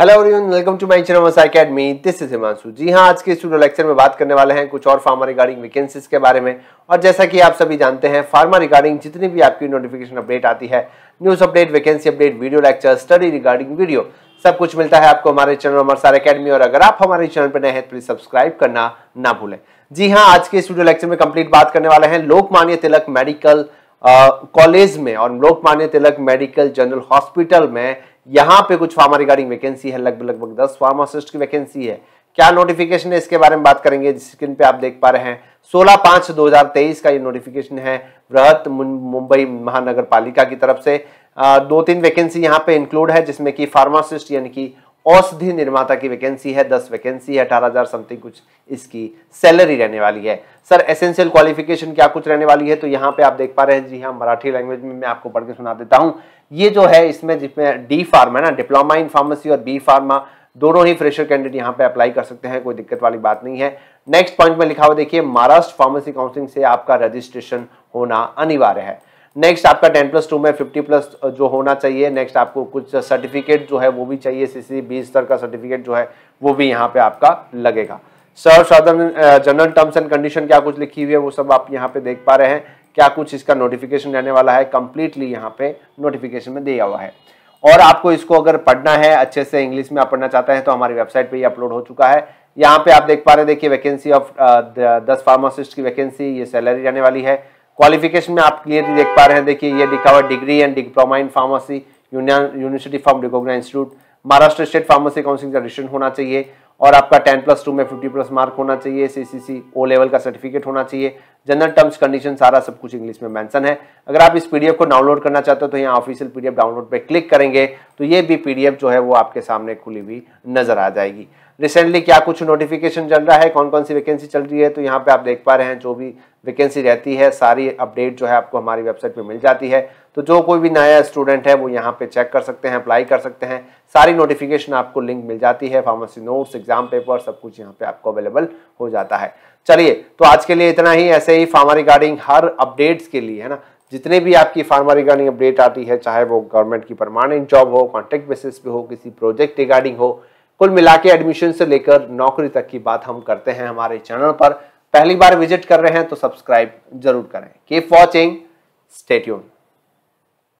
Hello everyone welcome to my channel Masa academy this is Himanshu ji हाँ आज के studio lecture में बात करने वाले हैं कुछ और फार्मा रिगार्डिंग वैकेंसीज के बारे में। और जैसा कि आप सभी जानते हैं फार्मा रिगार्डिंग जितनी भी आपकी नोटिफिकेशन अपडेट आती है news update vacancy update video lecture study regarding video सब कुछ मिलता है आपको हमारे चैनल अमरसार अकेडमी और अगर आप हमारे चैनल पर नए हैं प्लीज़ सब्सक्राइब करना ना भूलें। जी हाँ आज के स्टूडियो लेक्चर में कंप्लीट बात करने वाले हैं लोकमान्य तिलक मेडिकल कॉलेज में। और Lokmanya Tilak medical general hospital में यहाँ पे कुछ फार्मा रिगार्डिंग वैकेंसी है लगभग लगभग दस फार्मासिस्ट की वैकेंसी है। क्या नोटिफिकेशन है इसके बारे में बात करेंगे स्क्रीन पे आप देख पा रहे हैं। 16 पाँच 2023 का ये नोटिफिकेशन है बृहत मुंबई महानगर पालिका की तरफ़ से। आ, दो तीन वैकेंसी यहाँ पे इंक्लूड है जिसमें कि फार्मासिस्ट यानी कि औषधि निर्माता की वैकेंसी है दस वैकेंसी है अठारह हज़ार समथिंग कुछ इसकी सैलरी रहने वाली है। सर एसेंशियल क्वालिफिकेशन क्या कुछ रहने वाली है? तो यहाँ पे आप देख पा रहे हैं, जी हाँ मराठी लैंग्वेज में मैं आपको पढ़ के सुना देता हूँ। ये जो है, इसमें जिसमें डी फार्मा है ना डिप्लोमा इन फार्मेसी और बी फार्मा दोनों ही फ्रेशर कैंडिडेट यहाँ पे अप्लाई कर सकते हैं, कोई दिक्कत वाली बात नहीं है। नेक्स्ट पॉइंट में लिखा हुआ देखिए महाराष्ट्र फार्मेसी काउंसिलिंग से आपका रजिस्ट्रेशन होना अनिवार्य है। नेक्स्ट आपका टेन प्लस टू में फिफ्टी प्लस जो होना चाहिए। नेक्स्ट आपको कुछ सर्टिफिकेट जो है, वो भी चाहिए। सी बी स्तर का सर्टिफिकेट जो है, वो भी यहाँ पे आपका लगेगा। सर्व साधारण जनरल टर्म्स एंड कंडीशन क्या कुछ लिखी हुई है, वो सब आप यहाँ पे देख पा रहे हैं। क्या कुछ इसका नोटिफिकेशन रहने वाला है? कंप्लीटली यहाँ पे नोटिफिकेशन में दिया हुआ है। और आपको इसको अगर पढ़ना है, अच्छे से इंग्लिश में आप पढ़ना चाहते हैं तो हमारी वेबसाइट पे ही अपलोड हो चुका है। यहाँ पे आप देख पा रहे हैं, देखिए वैकेंसी ऑफ़ दस फार्मासिस्ट की वैकेंसी ये सैलरी रहने वाली है। क्वालिफिकेशन में आप क्लियरली देख पा रहे हैं, देखिए, ये लिखा हुआ degree and diploma in pharmacy university from recognise institute Maharashtra state pharmacy council का रजिस्ट्रेशन होना चाहिए। और आपका टेन प्लस टू में फिफ्टी प्लस मार्क होना चाहिए सी सी सी ओ लेवल का सर्टिफिकेट होना चाहिए। जनरल टर्म्स कंडीशन सारा सब कुछ इंग्लिश में मेंशन है। अगर आप इस पीडीएफ को डाउनलोड करना चाहते हो तो यहाँ ऑफिशियल पीडीएफ डाउनलोड पे क्लिक करेंगे तो ये भी पीडीएफ जो है वो आपके सामने खुली हुई नज़र आ जाएगी। रिसेंटली क्या कुछ नोटिफिकेशन चल रहा है? कौन कौन सी वैकेंसी चल रही है? तो यहाँ पे आप देख पा रहे हैं, जो भी वैकेंसी रहती है, सारी अपडेट जो है आपको हमारी वेबसाइट पे मिल जाती है। तो जो कोई भी नया स्टूडेंट है, वो यहाँ पे चेक कर सकते हैं अप्लाई कर सकते हैं। सारी नोटिफिकेशन आपको लिंक मिल जाती है फार्मेसी नोट्स एग्ज़ाम पेपर सब कुछ यहाँ पे आपको अवेलेबल हो जाता है। चलिए तो आज के लिए इतना ही। ऐसे ही फार्मा रिगार्डिंग हर अपडेट्स के लिए, है ना? जितने भी आपकी फार्मा रिगार्डिंग अपडेट आती है, चाहे वो गवर्नमेंट की परमानेंट जॉब हो कॉन्ट्रैक्ट बेसिस पे हो, किसी प्रोजेक्ट रिगार्डिंग हो, कुल मिला के एडमिशन से लेकर नौकरी तक की बात हम करते हैं हमारे चैनल पर। पहली बार विज़िट कर रहे हैं तो सब्सक्राइब ज़रूर करें। Keep watching stay tuned